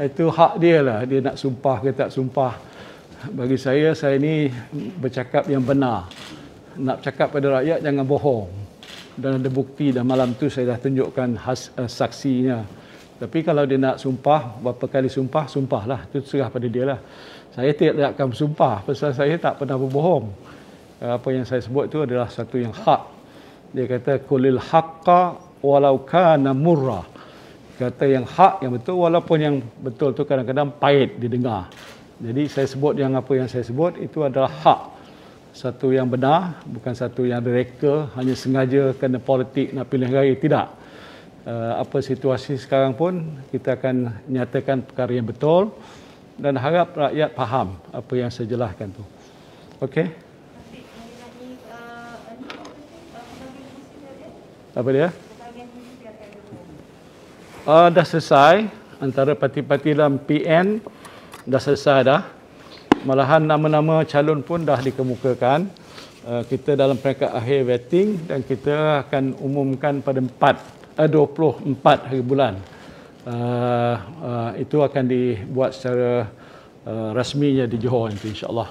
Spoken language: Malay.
itu hak dia lah. Dia nak sumpah ke tak sumpah. Bagi saya saya ni bercakap yang benar. Nak cakap pada rakyat jangan bohong. Dan ada bukti dan malam tu saya dah tunjukkan has, uh, saksinya. Tapi kalau dia nak sumpah berapa kali sumpah sumpahlah. Itu serah pada dia lah. Saya tidak akan bersumpah pasal saya tak pernah berbohong. Apa yang saya sebut itu adalah satu yang hak. Dia kata kulil haqqa walau kana murrah kata yang hak yang betul walaupun yang betul tu kadang-kadang pahit didengar. Jadi saya sebut yang apa yang saya sebut itu adalah hak. Satu yang benar, bukan satu yang direka, hanya sengaja kerana politik nak pilih raya, tidak. Uh, apa situasi sekarang pun kita akan nyatakan perkara yang betul dan harap rakyat faham apa yang saya jelaskan tu. Okey? Apa dia? Uh, dah selesai. Antara parti-parti dalam PN dah selesai dah. Malahan nama-nama calon pun dah dikemukakan. Uh, kita dalam peringkat akhir vetting dan kita akan umumkan pada 4 uh, 24 hari bulan. Uh, uh, itu akan dibuat secara uh, rasminya di Johor nanti insyaallah